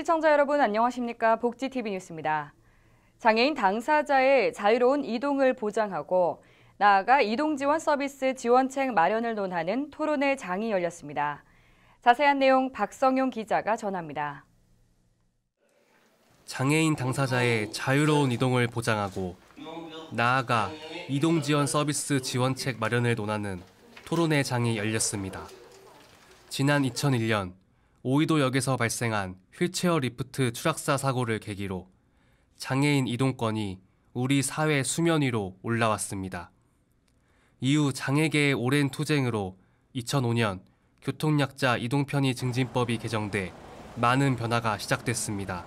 시청자 여러분 안녕하십니까? 복지TV 뉴스입니다. 장애인 당사자의 자유로운 이동을 보장하고 나아가 이동 지원 서비스 지원책 마련을 논하는 토론회 장이 열렸습니다. 자세한 내용 박성용 기자가 전합니다. 장애인 당사자의 자유로운 이동을 보장하고 나아가 이동 지원 서비스 지원책 마련을 논하는 토론회 장이 열렸습니다. 지난 2001년 오이도역에서 발생한 휠체어 리프트 추락사 사고를 계기로 장애인 이동권이 우리 사회 수면 위로 올라왔습니다. 이후 장애계의 오랜 투쟁으로 2005년 교통약자 이동편의 증진법이 개정돼 많은 변화가 시작됐습니다.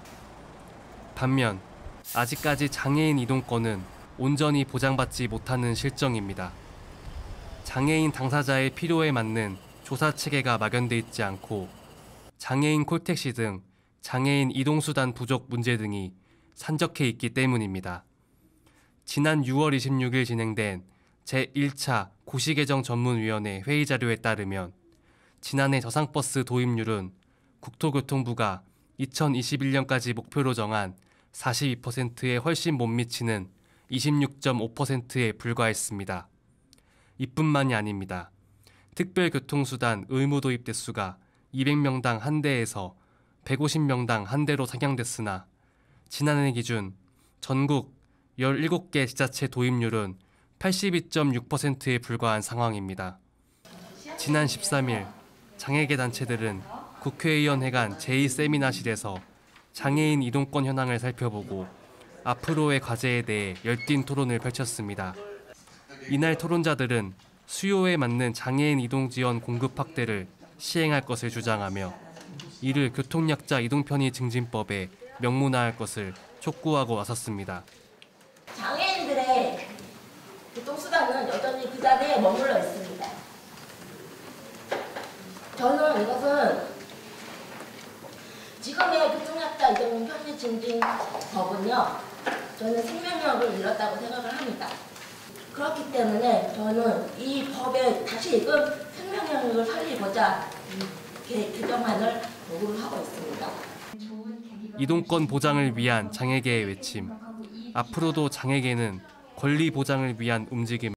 반면 아직까지 장애인 이동권은 온전히 보장받지 못하는 실정입니다. 장애인 당사자의 필요에 맞는 조사 체계가 마련돼 있지 않고 장애인 콜택시 등 장애인 이동수단 부족 문제 등이 산적해 있기 때문입니다. 지난 6월 26일 진행된 제1차 고시개정 전문위원회 회의 자료에 따르면 지난해 저상버스 도입률은 국토교통부가 2021년까지 목표로 정한 42%에 훨씬 못 미치는 26.5%에 불과했습니다. 이뿐만이 아닙니다. 특별교통수단 의무 도입 대수가 200명당 한 대에서 150명당 한 대로 상향됐으나 지난해 기준 전국 17개 지자체 도입률은 82.6%에 불과한 상황입니다. 지난 13일 장애계 단체들은 국회의원회 간 제2세미나실에서 장애인 이동권 현황을 살펴보고 앞으로의 과제에 대해 열띤 토론을 펼쳤습니다. 이날 토론자들은 수요에 맞는 장애인 이동 지원 공급 확대를 시행할 것을 주장하며 이를 교통약자 이동편의 증진법에 명문화할 것을 촉구하고 나섰습니다. 장애인들의 교통수단은 여전히 그 자리에 머물러 있습니다. 저는 이것은 지금의 교통약자 이동 편의 증진 법은요, 저는 생명력을 잃었다고 생각을 합니다. 그렇기 때문에 저는 이 법에 다시금 생명력을 살리고자 개정안을 요구를 하고 있습니다. 이동권 보장을 위한 장애계의 외침. 앞으로도 장애계는 권리 보장을 위한 움직임